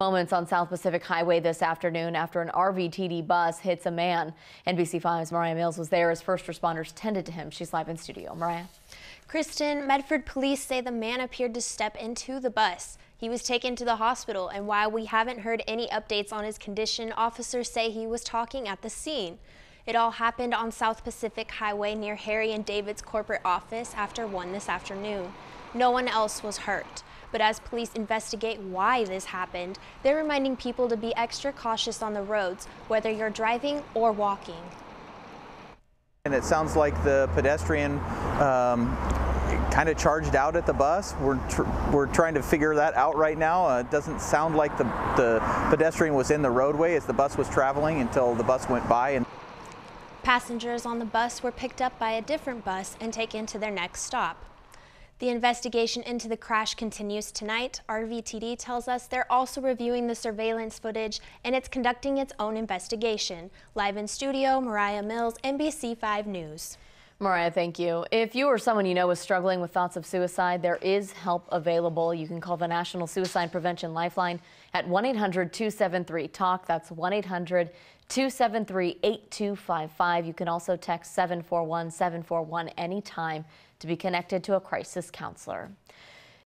Moments on South Pacific Highway this afternoon after an RVTD bus hits a man. NBC5's Mariah Mills was there as first responders tended to him. She's live in studio. Mariah. Kristen, Medford police say the man appeared to step into the bus. He was taken to the hospital, and while we haven't heard any updates on his condition, officers say he was talking at the scene. It all happened on South Pacific Highway near Harry and David's corporate office after 1 this afternoon. No one else was hurt. But as police investigate why this happened, they're reminding people to be extra cautious on the roads, whether you're driving or walking. And it sounds like the pedestrian um, kind of charged out at the bus. We're, tr we're trying to figure that out right now. Uh, it doesn't sound like the, the pedestrian was in the roadway as the bus was traveling until the bus went by. And Passengers on the bus were picked up by a different bus and taken to their next stop. The investigation into the crash continues tonight. RVTD tells us they're also reviewing the surveillance footage and it's conducting its own investigation. Live in studio, Mariah Mills, NBC5 News. Mariah, thank you. If you or someone you know is struggling with thoughts of suicide, there is help available. You can call the National Suicide Prevention Lifeline at 1-800-273-TALK. That's 1-800-273-8255. You can also text 741-741 anytime to be connected to a crisis counselor.